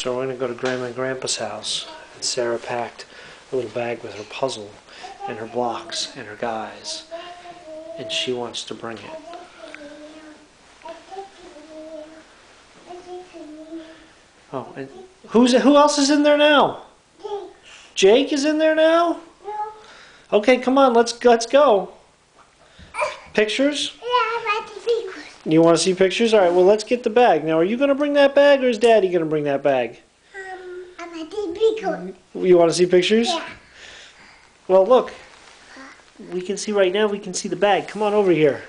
So we're going to go to Grandma and Grandpa's house. And Sarah packed a little bag with her puzzle and her blocks and her guys. And she wants to bring it. Oh, and who's who else is in there now? Jake is in there now? Okay, come on, let's let's go. Pictures? You want to see pictures? All right, well, let's get the bag. Now, are you going to bring that bag or is Daddy going to bring that bag? Um, I'm a big one. You want to see pictures? Yeah. Well, look. We can see right now, we can see the bag. Come on over here.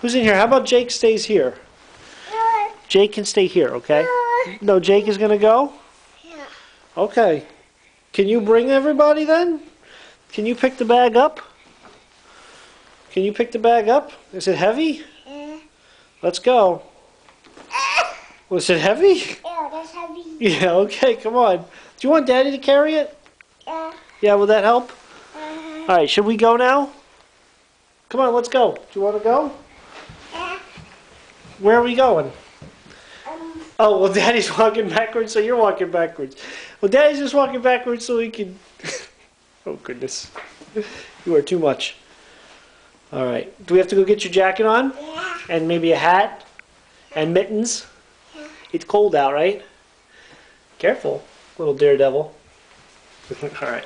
Who's in here? How about Jake stays here? Jake can stay here, okay? No, Jake is going to go? Yeah. Okay. Can you bring everybody then? Can you pick the bag up? Can you pick the bag up? Is it heavy? Let's go. Was it heavy? Yeah, that's heavy. Yeah, okay, come on. Do you want Daddy to carry it? Yeah, Yeah, will that help? Uh-huh. All right, should we go now? Come on, let's go. Do you want to go? Where are we going? Um. Oh, well, Daddy's walking backwards, so you're walking backwards. Well, Daddy's just walking backwards so he can... oh, goodness. You are too much. All right. Do we have to go get your jacket on? Yeah. And maybe a hat? And mittens? Yeah. It's cold out, right? Careful, little daredevil. All right.